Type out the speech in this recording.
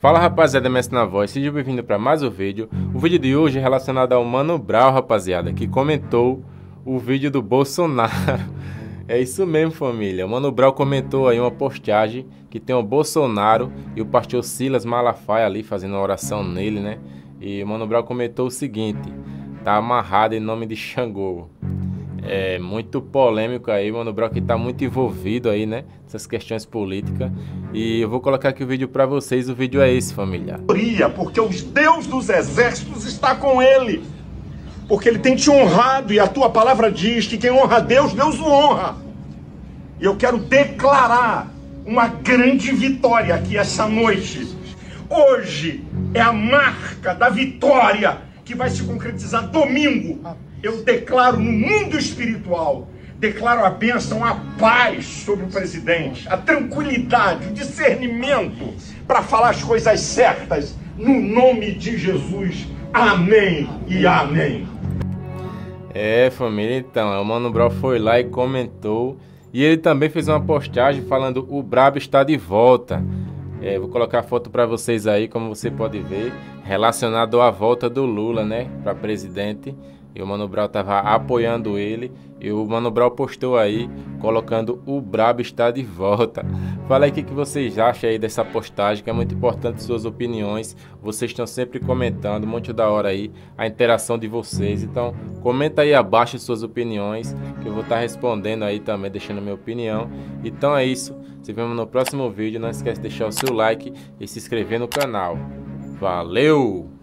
Fala rapaziada, mestre na voz, seja bem-vindo para mais um vídeo. O vídeo de hoje é relacionado ao Mano Brown, rapaziada, que comentou o vídeo do Bolsonaro. É isso mesmo, família. O Mano Brown comentou aí uma postagem que tem o Bolsonaro e o pastor Silas Malafaia ali fazendo uma oração nele, né? E o Mano Brown comentou o seguinte: tá amarrado em nome de Xangô. É muito polêmico aí, Mano Brown que tá muito envolvido aí, né? Essas questões políticas. E eu vou colocar aqui o vídeo para vocês. O vídeo é esse, família. Porque os Deus dos exércitos está com ele. Porque ele tem te honrado e a tua palavra diz que quem honra a Deus, Deus o honra. E eu quero declarar uma grande vitória aqui essa noite. Hoje é a marca da vitória que vai se concretizar domingo eu declaro no mundo espiritual, declaro a bênção, a paz sobre o presidente, a tranquilidade, o discernimento para falar as coisas certas, no nome de Jesus. Amém e amém. É, família, então, o Mano Brown foi lá e comentou. E ele também fez uma postagem falando: o Brabo está de volta. É, vou colocar a foto para vocês aí, como você pode ver, relacionado à volta do Lula, né, para presidente. E o Mano Brown tava apoiando ele. E o Mano Brown postou aí, colocando o Brabo está de volta. Fala aí o que, que vocês acham aí dessa postagem, que é muito importante suas opiniões. Vocês estão sempre comentando, muito da hora aí a interação de vocês. Então, comenta aí abaixo suas opiniões, que eu vou estar tá respondendo aí também, deixando minha opinião. Então é isso. Se vemos no próximo vídeo. Não esquece de deixar o seu like e se inscrever no canal. Valeu!